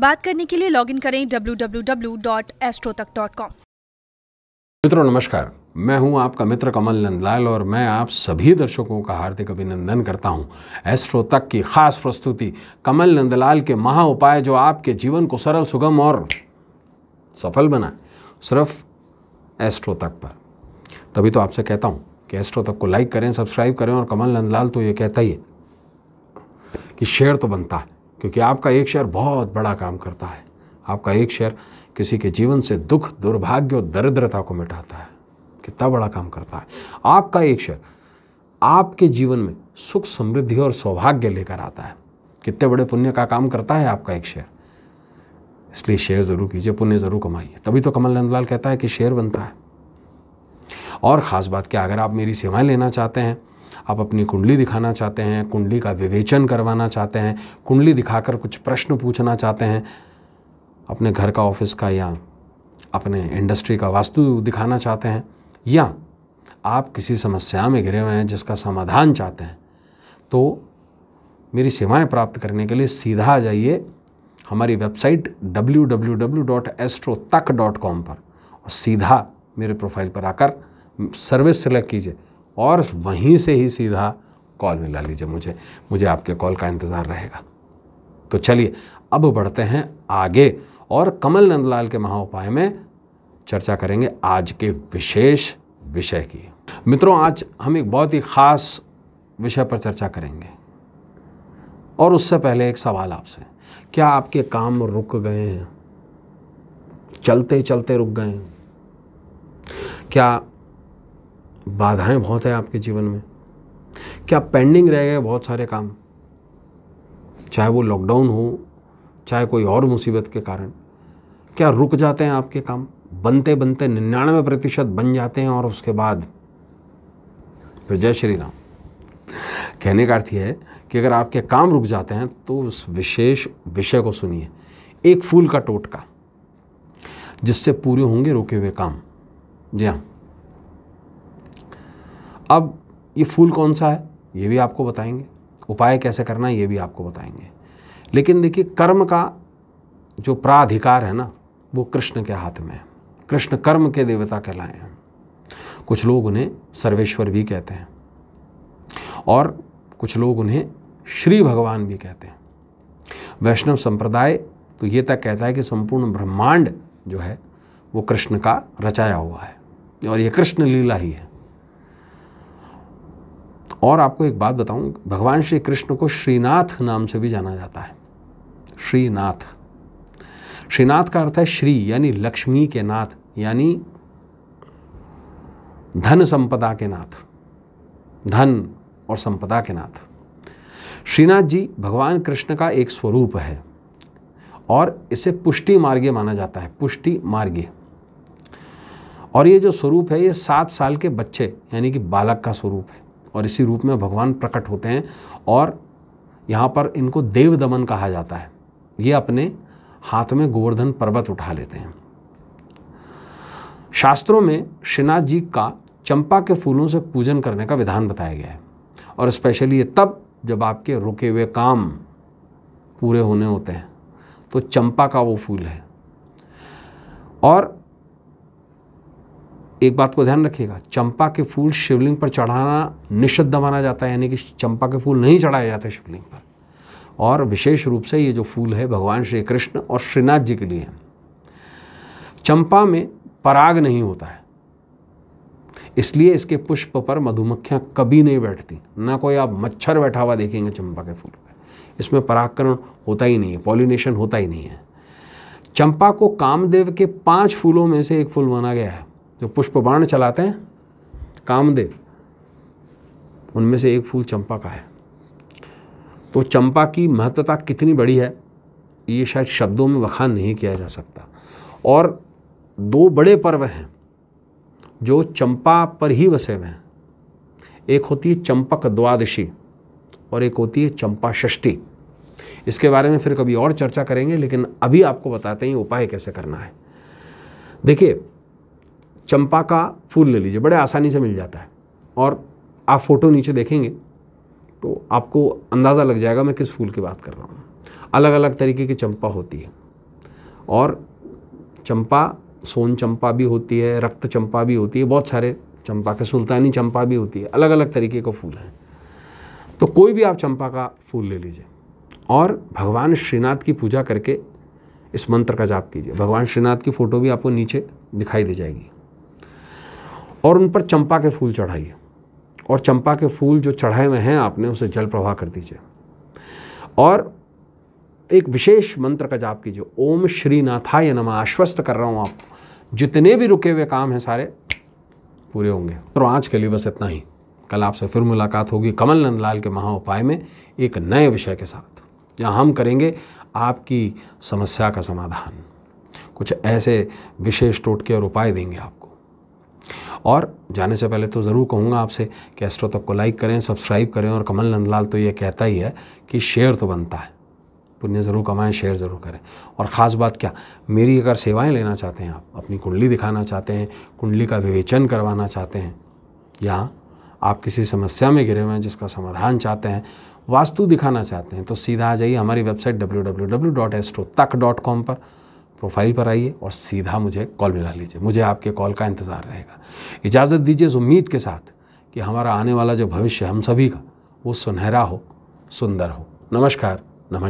बात करने के लिए लॉगिन करें www.astrotak.com मित्रों, नमस्कार। मैं हूँ आपका मित्र कमल नंदलाल और मैं आप सभी दर्शकों का हार्दिक अभिनंदन करता हूँ एस्ट्रो तक की खास प्रस्तुति कमल नंदलाल के महा उपाय जो आपके जीवन को सरल, सुगम और सफल बनाए, सिर्फ़ एस्ट्रो तक पर। तभी तो आपसे कहता हूँ कि एस्ट्रो तक को लाइक करें सब्सक्राइब करें और कमल नंदलाल तो ये कहता ही है कि शेयर तो बनता है। क्योंकि आपका एक शेयर बहुत बड़ा काम करता है। आपका एक शेयर किसी के जीवन से दुख, दुर्भाग्य और दरिद्रता को मिटाता है। कितना बड़ा काम करता है। आपका एक शेयर आपके जीवन में सुख, समृद्धि और सौभाग्य लेकर आता है। कितने बड़े पुण्य का काम करता है आपका एक शेयर इसलिए शेयर ज़रूर कीजिए, पुण्य ज़रूर कमाइए। तभी तो कमल नंदलाल कहता है कि शेयर बनता है। और ख़ास बात क्या, अगर आप मेरी सेवाएँ लेना चाहते हैं आप अपनी कुंडली दिखाना चाहते हैं, कुंडली का विवेचन करवाना चाहते हैं, कुंडली दिखाकर कुछ प्रश्न पूछना चाहते हैं, अपने घर का ऑफ़िस का या अपने इंडस्ट्री का वास्तु दिखाना चाहते हैं, या आप किसी समस्या में घिरे हुए हैं जिसका समाधान चाहते हैं तो मेरी सेवाएँ प्राप्त करने के लिए सीधा आ जाइए हमारी वेबसाइट www.astrotak.com पर और सीधा मेरे प्रोफ़ाइल पर आकर सर्विस सेलेक्ट कीजिए। और वहीं से ही सीधा कॉल मिला लीजिए मुझे मुझे आपके कॉल का इंतज़ार रहेगा। तो चलिए, अब बढ़ते हैं आगे और कमल नंदलाल के महा उपाय में चर्चा करेंगे आज के विशेष विषय की। मित्रों, आज हम एक बहुत ही ख़ास विषय पर चर्चा करेंगे। और उससे पहले एक सवाल आपसे, क्या आपके काम रुक गए हैं? चलते चलते रुक गए हैं? क्या बाधाएँ बहुत है आपके जीवन में। क्या पेंडिंग रह गए बहुत सारे काम? चाहे वो लॉकडाउन हो, चाहे कोई और मुसीबत के कारण। क्या रुक जाते हैं आपके काम? बनते बनते निन्यानवे प्रतिशत बन जाते हैं और उसके बाद फिर जय श्री राम। कहने का अर्थ यह है कि अगर आपके काम रुक जाते हैं तो उस विशेष विषय को सुनिए। एक फूल का टोटका, जिससे पूरे होंगे रुके हुए काम। जी हाँ। अब ये फूल कौन सा है? ये भी आपको बताएँगे। उपाय कैसे करना है, ये भी आपको बताएँगे। लेकिन देखिए, कर्म का जो प्राधिकार है ना, वो कृष्ण के हाथ में है। कृष्ण कर्म के देवता कहलाए हैं। कुछ लोग उन्हें सर्वेश्वर भी कहते हैं और कुछ लोग उन्हें श्री भगवान भी कहते हैं। वैष्णव संप्रदाय तो ये तक कहता है कि संपूर्ण ब्रह्मांड जो है, वो कृष्ण का रचाया हुआ है और ये कृष्ण लीला ही है। और आपको एक बात बताऊँ, भगवान श्री कृष्ण को श्रीनाथ नाम से भी जाना जाता है। श्रीनाथ। श्रीनाथ का अर्थ है श्री, यानी लक्ष्मी के नाथ, यानी धन संपदा के नाथ। धन और संपदा के नाथ। श्रीनाथ जी, भगवान कृष्ण का एक स्वरूप है और इसे पुष्टि मार्गीय माना जाता है, पुष्टि मार्गीय और ये जो स्वरूप है, ये सात साल के बच्चे, यानी कि बालक का स्वरूप है। और इसी रूप में भगवान प्रकट होते हैं और यहाँ पर इनको देव दमन कहा जाता है। ये अपने हाथ में गोवर्धन पर्वत उठा लेते हैं। शास्त्रों में श्रीनाथ जी का चंपा के फूलों से पूजन करने का विधान बताया गया है और स्पेशली ये तब जब आपके रुके हुए काम पूरे होने होते हैं तो चंपा का वो फूल है। और एक बात को ध्यान रखिएगा, चंपा के फूल शिवलिंग पर चढ़ाना निषिद्ध माना जाता है, यानी कि चंपा के फूल नहीं चढ़ाए जाते शिवलिंग पर। और विशेष रूप से ये जो फूल है, भगवान श्री कृष्ण और श्रीनाथ जी के लिए है। चंपा में पराग नहीं होता है। इसलिए इसके पुष्प पर मधुमक्खियाँ कभी नहीं बैठती, ना कोई आप मच्छर बैठा हुआ देखेंगे चंपा के फूल पर। इसमें परागकरण होता ही नहीं है, पॉलिनेशन होता ही नहीं है। चंपा को कामदेव के पाँच फूलों में से एक फूल माना गया है। जो पुष्प बाण चलाते हैं, कामदेव, उनमें से एक फूल चंपा का है। तो चंपा की महत्वता कितनी बड़ी है, ये शायद शब्दों में वखान नहीं किया जा सकता। और दो बड़े पर्व हैं, जो चंपा पर ही बसे हुए हैं। एक होती है चंपक द्वादशी और एक होती है चंपा षष्ठी। इसके बारे में फिर कभी और चर्चा करेंगे, लेकिन अभी आपको बताते हैं उपाय कैसे करना है। देखिए चंपा का फूल ले लीजिए, बड़े आसानी से मिल जाता है। और आप फ़ोटो नीचे देखेंगे तो आपको अंदाज़ा लग जाएगा मैं किस फूल की बात कर रहा हूँ। अलग अलग तरीके की चंपा होती है। और चंपा, सोन चंपा भी होती है, रक्त चंपा भी होती है, बहुत सारे चंपा के, सुल्तानी चंपा भी होती है अलग अलग तरीके का फूल हैं। तो कोई भी आप चंपा का फूल ले लीजिए। और भगवान श्रीनाथ की पूजा करके इस मंत्र का जाप कीजिए। भगवान श्रीनाथ की फ़ोटो भी आपको नीचे दिखाई दे जाएगी। और उन पर चंपा के फूल चढ़ाइए। और चंपा के फूल जो चढ़ाए हुए हैं, आपने उसे जल प्रवाह कर दीजिए। और एक विशेष मंत्र का जाप कीजिए। ओम श्रीनाथाय नमः। आश्वस्त कर रहा हूँ आपको जितने भी रुके हुए काम हैं सारे पूरे होंगे। तो आज के लिए बस इतना ही। कल आपसे फिर मुलाकात होगी कमल नंदलाल के महा उपाय में एक नए विषय के साथ, जहाँ हम करेंगे आपकी समस्या का समाधान। कुछ ऐसे विशेष टोटके और उपाय देंगे आपको और जाने से पहले तो ज़रूर कहूँगा आपसे कि एस्ट्रो तक को लाइक करें सब्सक्राइब करें और कमल नंदलाल तो ये कहता ही है कि शेयर तो बनता है। पुण्य ज़रूर कमाएँ शेयर ज़रूर करें। और ख़ास बात क्या, मेरी अगर सेवाएँ लेना चाहते हैं आप, अपनी कुंडली दिखाना चाहते हैं, कुंडली का विवेचन करवाना चाहते हैं, या आप किसी समस्या में घिरे हुए हैं जिसका समाधान चाहते हैं, वास्तु दिखाना चाहते हैं तो सीधा आ जाइए हमारी वेबसाइट www.astrottak.com पर। प्रोफ़ाइल पर आइए और सीधा मुझे कॉल मिला लीजिए। मुझे आपके कॉल का इंतज़ार रहेगा। इजाज़त दीजिए इस उम्मीद के साथ कि हमारा आने वाला जो भविष्य हम सभी का, वो सुनहरा हो, सुंदर हो। नमस्कार नमस्कार।